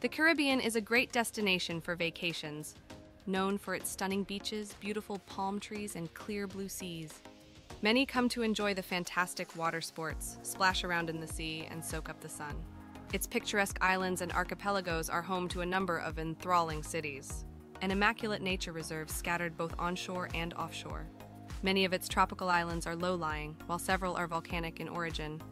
The Caribbean is a great destination for vacations, known for its stunning beaches, beautiful palm trees, and clear blue seas. Many come to enjoy the fantastic water sports, splash around in the sea, and soak up the sun. Its picturesque islands and archipelagos are home to a number of enthralling cities, and immaculate nature reserves scattered both onshore and offshore. Many of its tropical islands are low lying, while several are volcanic in origin,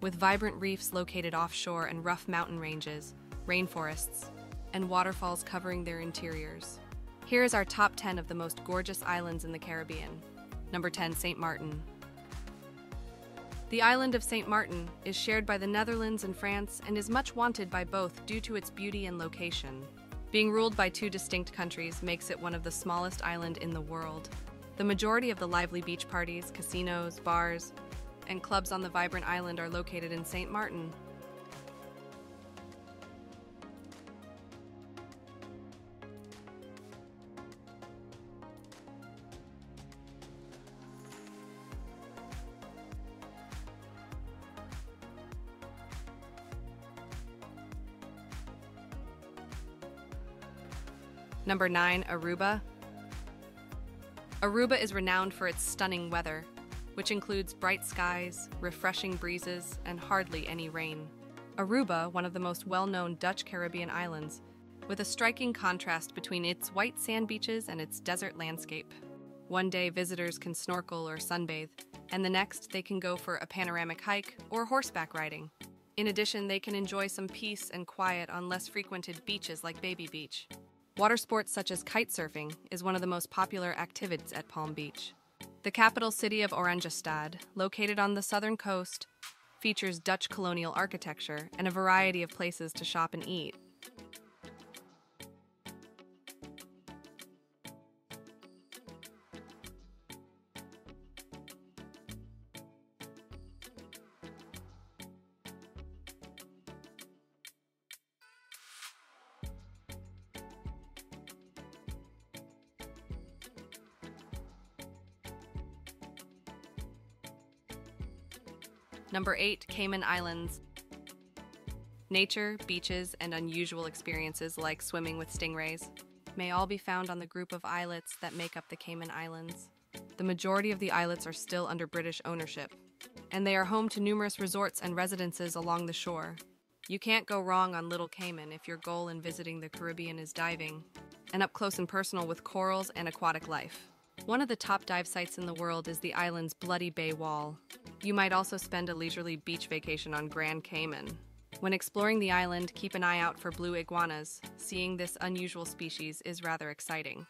with vibrant reefs located offshore and rough mountain ranges, rainforests, and waterfalls covering their interiors. Here is our top 10 of the most gorgeous islands in the Caribbean. Number 10, St. Martin. The island of St. Martin is shared by the Netherlands and France and is much wanted by both due to its beauty and location. Being ruled by two distinct countries makes it one of the smallest island in the world. The majority of the lively beach parties, casinos, bars, and clubs on the vibrant island are located in St. Martin. Number 9, Aruba. Aruba is renowned for its stunning weather, which includes bright skies, refreshing breezes, and hardly any rain. Aruba, one of the most well known Dutch Caribbean islands, with a striking contrast between its white sand beaches and its desert landscape. One day, visitors can snorkel or sunbathe, and the next, they can go for a panoramic hike or horseback riding. In addition, they can enjoy some peace and quiet on less frequented beaches like Baby Beach. Water sports such as kite surfing is one of the most popular activities at Palm Beach. The capital city of Oranjestad, located on the southern coast, features Dutch colonial architecture and a variety of places to shop and eat. Number 8, Cayman Islands. Nature, beaches, and unusual experiences like swimming with stingrays may all be found on the group of islets that make up the Cayman Islands. The majority of the islets are still under British ownership, and they are home to numerous resorts and residences along the shore. You can't go wrong on Little Cayman if your goal in visiting the Caribbean is diving, and up close and personal with corals and aquatic life. One of the top dive sites in the world is the island's Bloody Bay Wall. You might also spend a leisurely beach vacation on Grand Cayman. When exploring the island, keep an eye out for blue iguanas. Seeing this unusual species is rather exciting.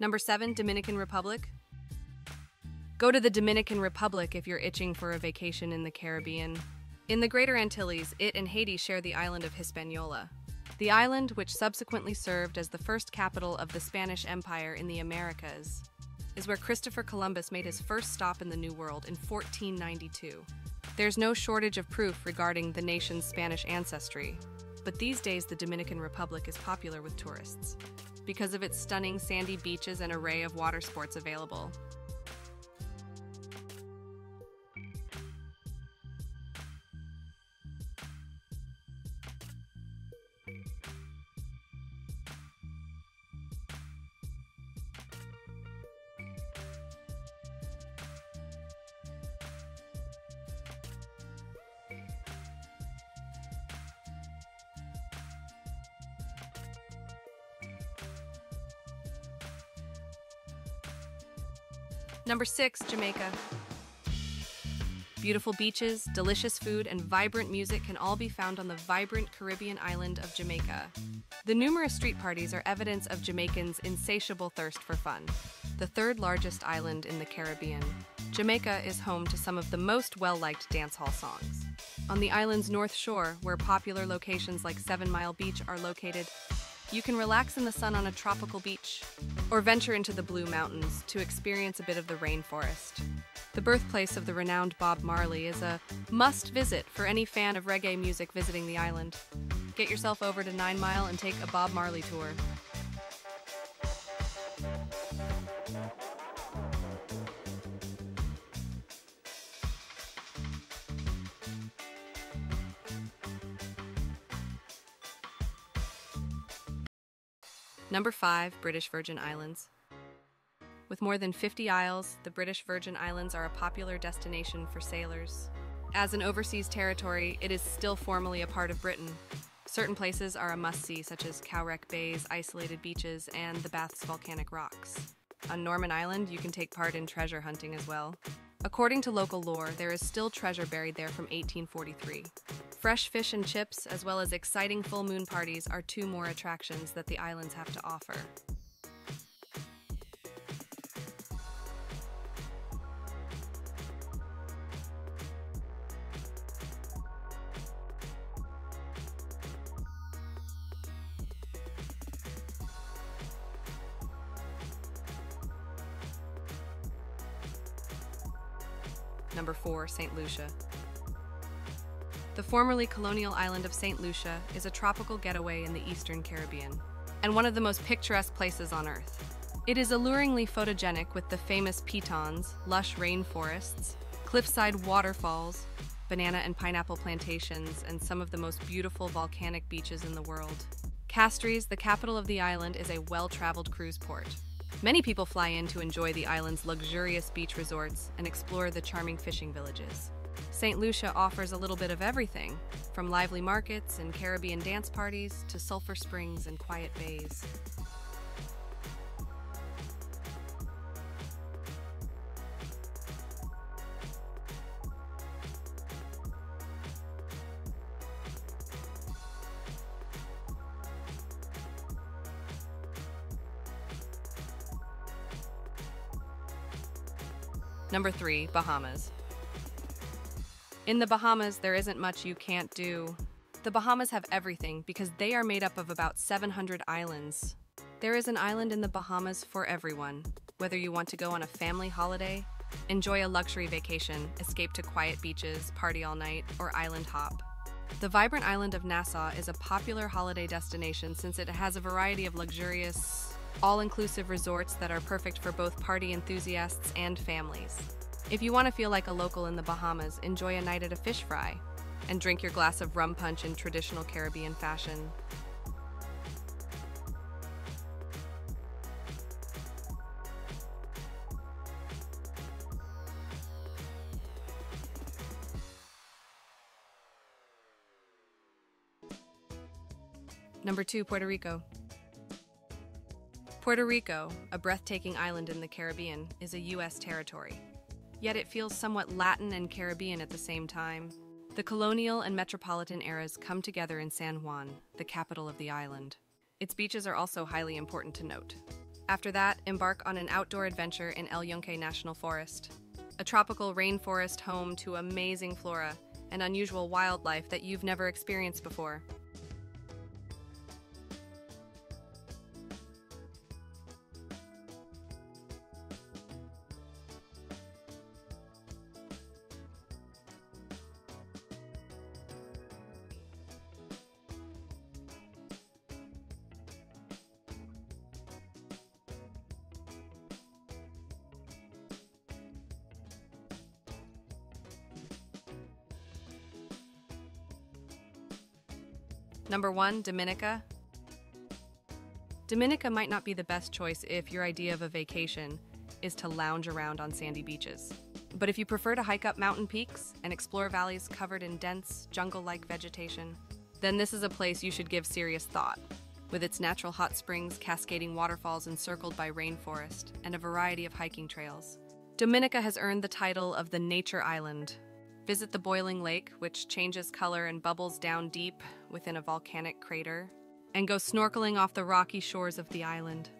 Number 7, Dominican Republic. Go to the Dominican Republic if you're itching for a vacation in the Caribbean. In the Greater Antilles, it and Haiti share the island of Hispaniola. The island, which subsequently served as the first capital of the Spanish Empire in the Americas, is where Christopher Columbus made his first stop in the New World in 1492. There's no shortage of proof regarding the nation's Spanish ancestry, but these days the Dominican Republic is popular with tourists because of its stunning sandy beaches and array of water sports available. Number 6, Jamaica. Beautiful beaches, delicious food, and vibrant music can all be found on the vibrant Caribbean island of Jamaica. The numerous street parties are evidence of Jamaicans' insatiable thirst for fun. The third largest island in the Caribbean, Jamaica is home to some of the most well liked dancehall songs. On the island's north shore, where popular locations like Seven Mile Beach are located, you can relax in the sun on a tropical beach or venture into the Blue Mountains to experience a bit of the rainforest. the birthplace of the renowned Bob Marley, is a must visit for any fan of reggae music visiting the island. Get yourself over to Nine Mile and take a Bob Marley tour. Number 5, British Virgin Islands. With more than 50 isles, the British Virgin Islands are a popular destination for sailors. As an overseas territory, it is still formally a part of Britain. Certain places are a must see, such as Cow Wreck Bay's isolated beaches and the Bath's volcanic rocks. On Norman Island, you can take part in treasure hunting as well. According to local lore, there is still treasure buried there from 1843. Fresh fish and chips, as well as exciting full moon parties, are two more attractions that the islands have to offer. Number 4, St. Lucia. The formerly colonial island of St. Lucia is a tropical getaway in the eastern Caribbean, and one of the most picturesque places on Earth. It is alluringly photogenic with the famous pitons, lush rainforests, cliffside waterfalls, banana and pineapple plantations, and some of the most beautiful volcanic beaches in the world. Castries, the capital of the island, is a well traveled cruise port. Many people fly in to enjoy the island's luxurious beach resorts and explore the charming fishing villages. St. Lucia offers a little bit of everything, from lively markets and Caribbean dance parties to sulfur springs and quiet bays. Number 3, Bahamas. In the Bahamas, there isn't much you can't do. The Bahamas have everything because they are made up of about 700 islands. There is an island in the Bahamas for everyone, whether you want to go on a family holiday, enjoy a luxury vacation, escape to quiet beaches, party all night, or island hop. The vibrant island of Nassau is a popular holiday destination since it has a variety of luxurious, all inclusive resorts that are perfect for both party enthusiasts and families. If you want to feel like a local in the Bahamas, enjoy a night at a fish fry and drink your glass of rum punch in traditional Caribbean fashion. Number 2, Puerto Rico. Puerto Rico, a breathtaking island in the Caribbean, is a U.S. territory. Yet it feels somewhat Latin and Caribbean at the same time. The colonial and metropolitan eras come together in San Juan, the capital of the island. Its beaches are also highly important to note. After that, embark on an outdoor adventure in El Yunque National Forest, a tropical rainforest home to amazing flora and unusual wildlife that you've never experienced before. Number one, Dominica. Dominica might not be the best choice if your idea of a vacation is to lounge around on sandy beaches. But if you prefer to hike up mountain peaks and explore valleys covered in dense, jungle like vegetation, then this is a place you should give serious thought. With its natural hot springs, cascading waterfalls encircled by rainforest, and a variety of hiking trails. Dominica has earned the title of the Nature Island Visit the boiling lake, which changes color and bubbles down deep within a volcanic crater, and go snorkeling off the rocky shores of the island.